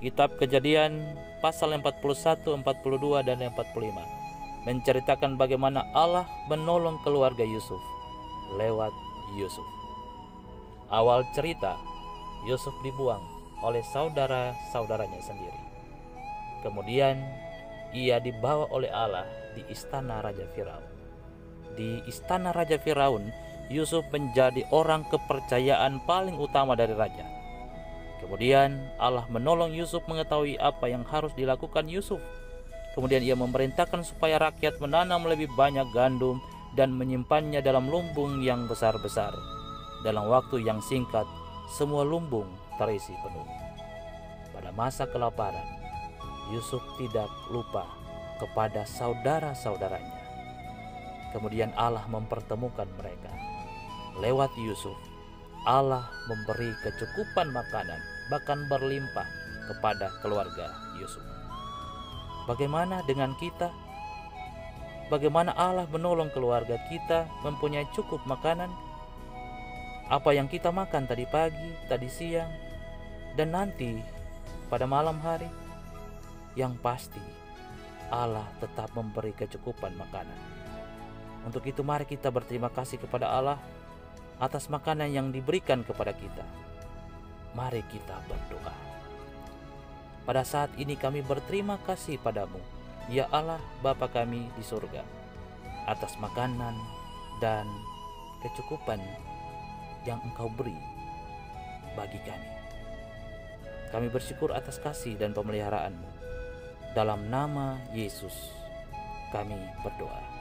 Kitab Kejadian pasal 41, 42 dan 45 menceritakan bagaimana Allah menolong keluarga Yusuf lewat Yusuf. Awal cerita, Yusuf dibuang oleh saudara-saudaranya sendiri. Kemudian ia dibawa oleh Allah di istana Raja Firaun. Di istana Raja Firaun, Yusuf menjadi orang kepercayaan paling utama dari raja. Kemudian Allah menolong Yusuf mengetahui apa yang harus dilakukan Yusuf. Kemudian ia memerintahkan supaya rakyat menanam lebih banyak gandum dan menyimpannya dalam lumbung yang besar-besar. Dalam waktu yang singkat, semua lumbung terisi penuh. Pada masa kelaparan, Yusuf tidak lupa kepada saudara-saudaranya. Kemudian Allah mempertemukan mereka. Lewat Yusuf, Allah memberi kecukupan makanan, bahkan berlimpah kepada keluarga Yusuf. Bagaimana dengan kita? Bagaimana Allah menolong keluarga kita mempunyai cukup makanan? Apa yang kita makan tadi pagi, tadi siang, dan nanti pada malam hari? Yang pasti, Allah tetap memberi kecukupan makanan. Untuk itu, mari kita berterima kasih kepada Allah atas makanan yang diberikan kepada kita. Mari kita berdoa. Pada saat ini kami berterima kasih padamu, ya Allah Bapa kami di surga, atas makanan dan kecukupan yang Engkau beri bagi kami. Kami bersyukur atas kasih dan pemeliharaanmu. Dalam nama Yesus kami berdoa.